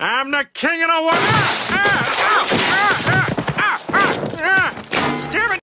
I'm the king of the world! Ah!